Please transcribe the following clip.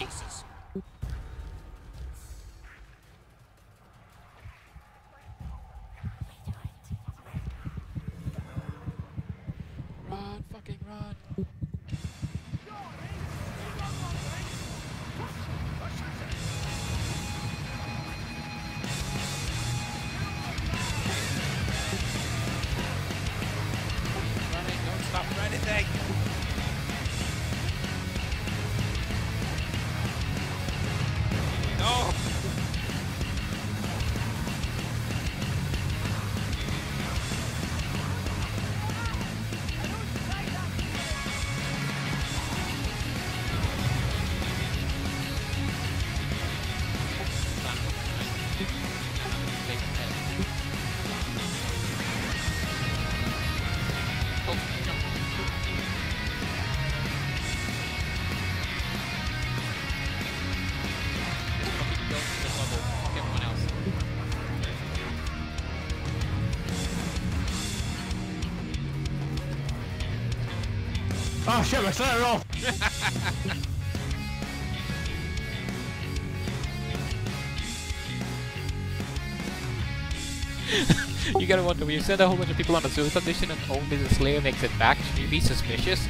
cases. Run, fucking run. Stop for anything. Oh shit, my center off! You gotta wonder, you send a whole bunch of people on a suicide mission and only the Slayer makes it back, should you be suspicious?